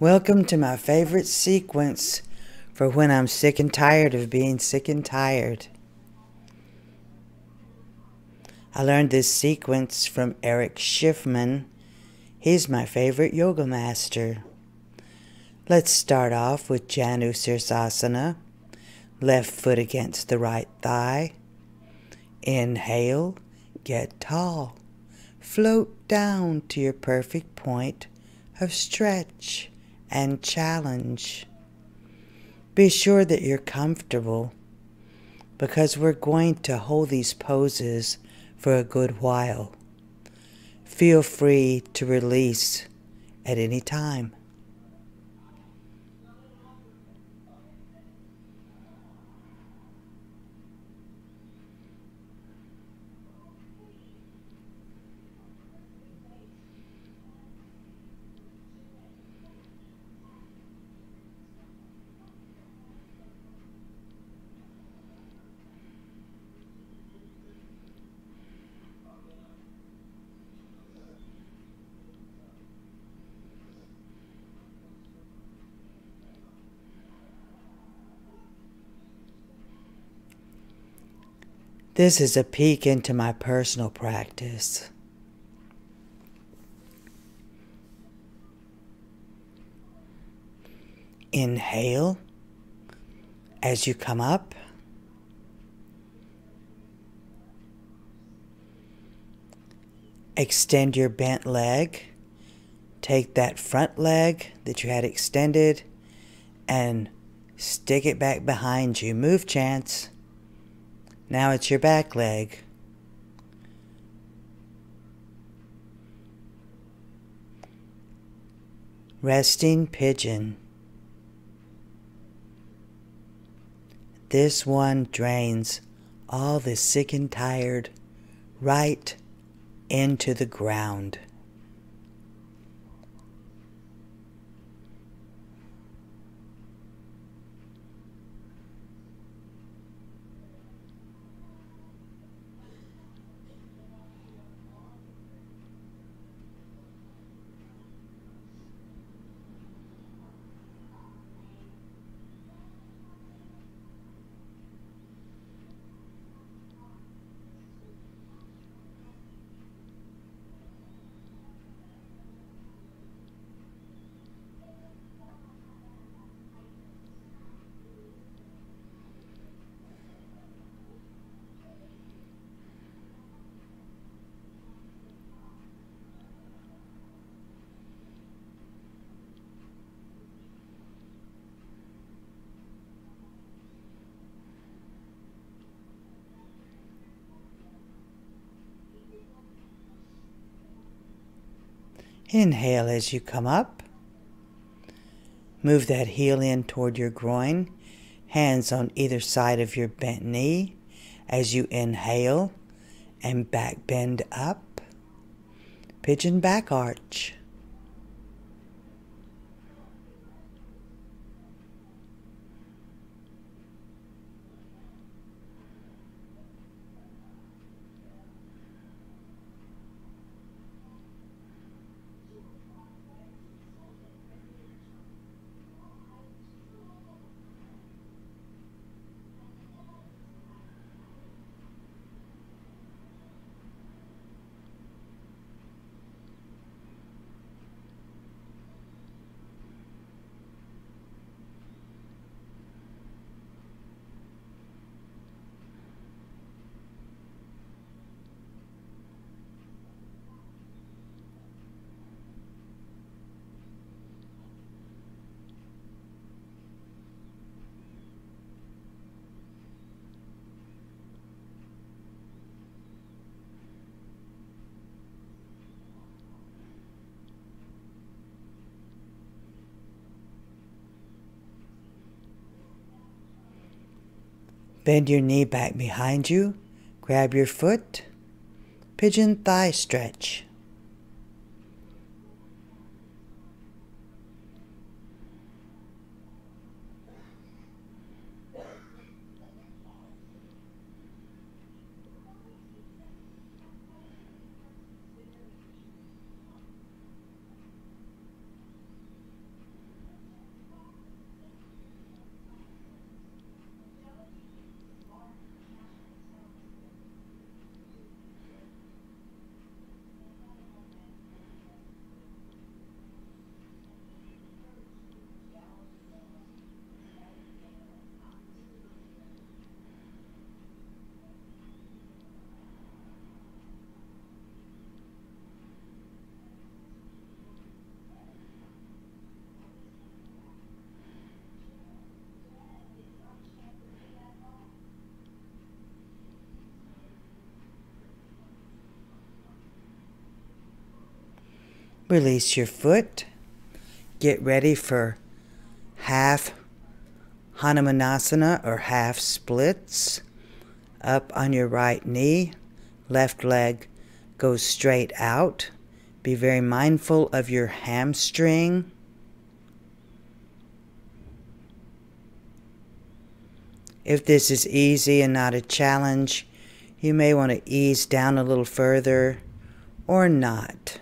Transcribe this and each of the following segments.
Welcome to my favorite sequence for when I'm sick and tired of being sick and tired. I learned this sequence from Erich Schiffmann. He's my favorite yoga master. Let's start off with Janu Sirsasana. Left foot against the right thigh. Inhale, get tall. Float down to your perfect point of stretch and challenge. Be sure that you're comfortable because we're going to hold these poses for a good while. Feel free to release at any time. This is a peek into my personal practice. Inhale as you come up. Extend your bent leg. Take that front leg that you had extended and stick it back behind you. Move chance. Now it's your back leg. Resting pigeon. This one drains all the sick and tired right into the ground. Inhale as you come up. Move that heel in toward your groin, hands on either side of your bent knee as you inhale and back bend up. Pigeon back arch. Bend your knee back behind you. Grab your foot. Pigeon thigh stretch. Release your foot. Get ready for half Hanumanasana or half splits. Up on your right knee, left leg goes straight out. Be very mindful of your hamstring. If this is easy and not a challenge, you may want to ease down a little further or not.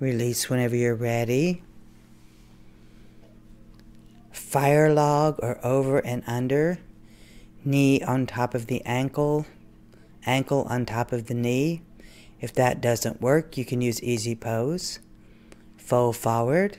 Release whenever you're ready. Fire log or over and under. Knee on top of the ankle. Ankle on top of the knee. If that doesn't work, you can use easy pose. Fold forward.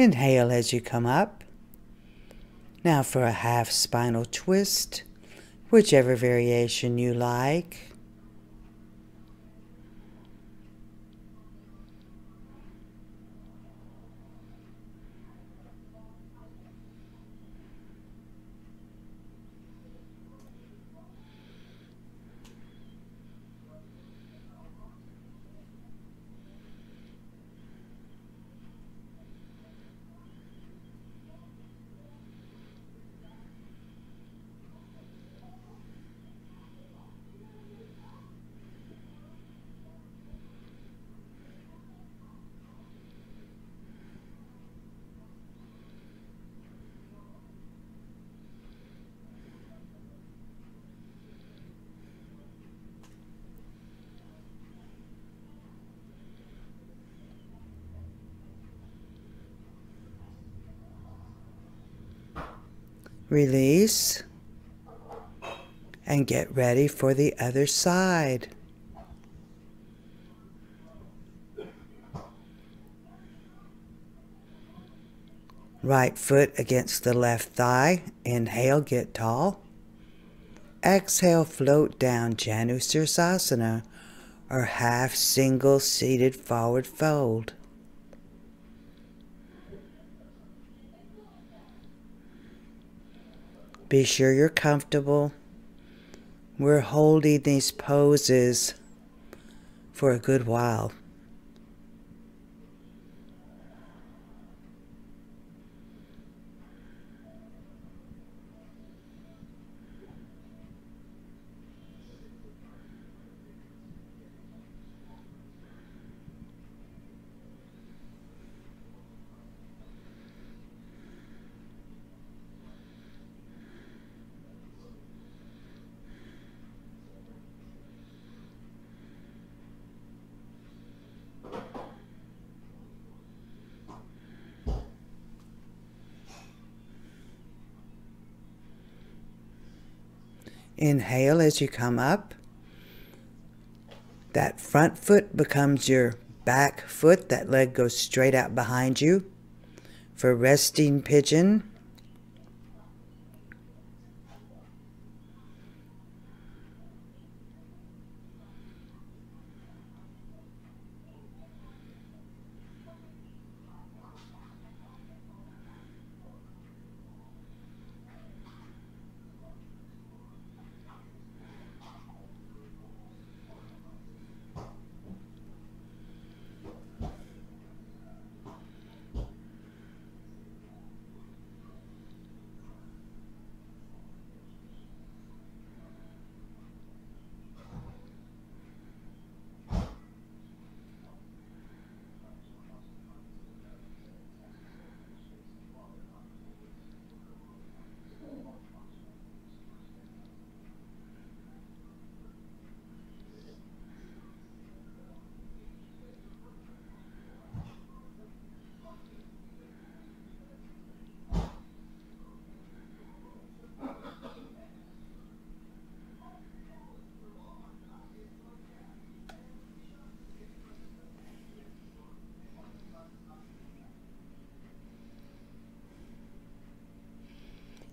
Inhale as you come up. Now for a half spinal twist, whichever variation you like. Release and get ready for the other side. Right foot against the left thigh. Inhale, get tall. Exhale, float down Janu Sirsasana or half single seated forward fold. Be sure you're comfortable. We're holding these poses for a good while. Inhale as you come up. That front foot becomes your back foot. That leg goes straight out behind you. For resting pigeon,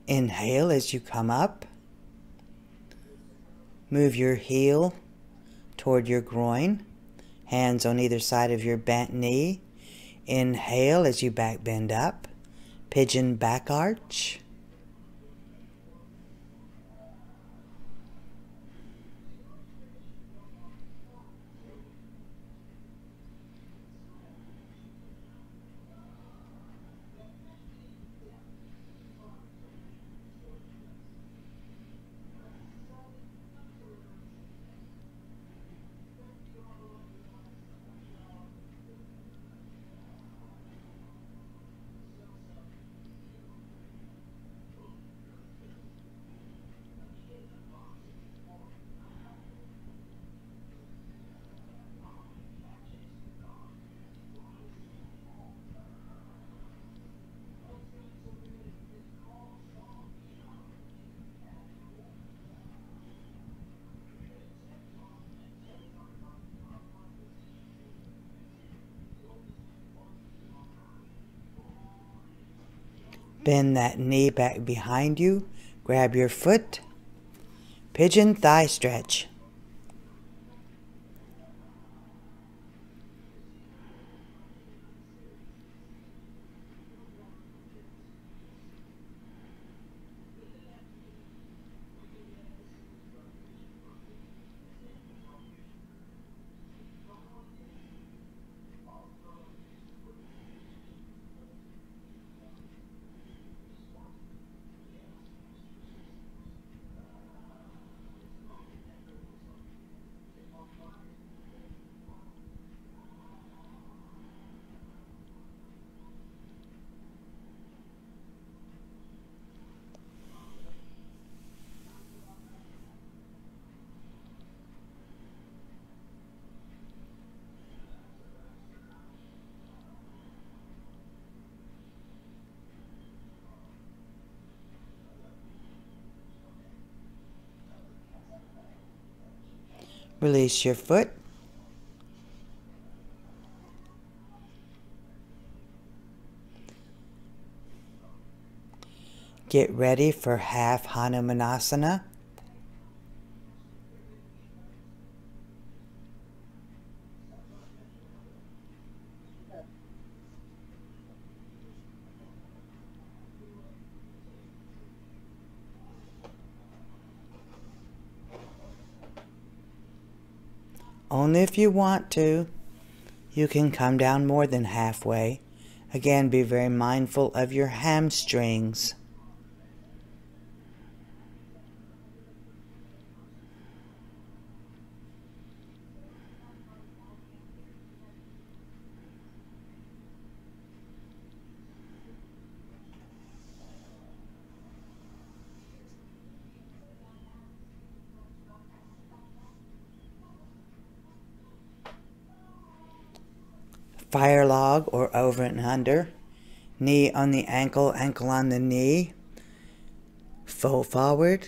Inhale as you come up. Move your heel toward your groin, hands on either side of your bent knee. Inhale as you back bend up, pigeon back arch. Bend that knee back behind you. Grab your foot. Pigeon thigh stretch. Release your foot. Get ready for half Hanumanasana. Only if you want to. You can come down more than halfway. Again, be very mindful of your hamstrings. Fire log or over and under, knee on the ankle, ankle on the knee, fold forward.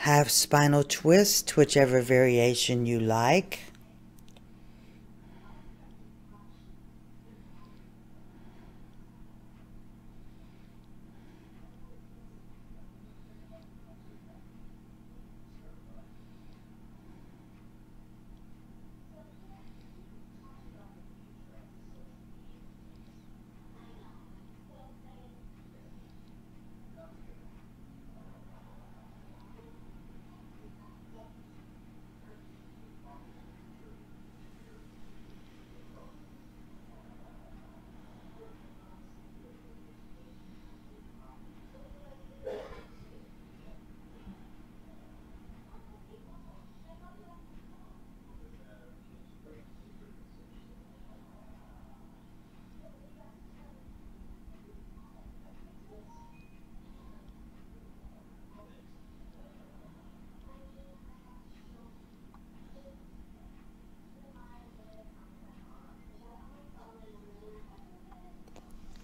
Half spinal twist, whichever variation you like.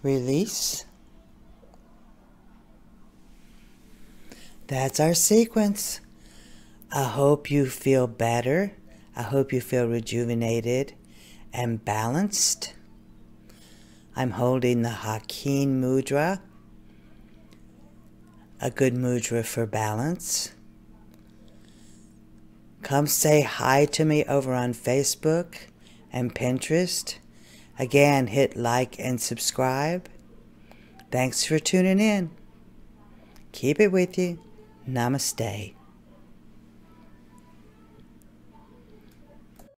Release. That's our sequence. I hope you feel better. I hope you feel rejuvenated and balanced. I'm holding the Hakini Mudra, a good mudra for balance. Come say hi to me over on Facebook and Pinterest. Again, hit like and subscribe. Thanks for tuning in. Keep it with you. Namaste.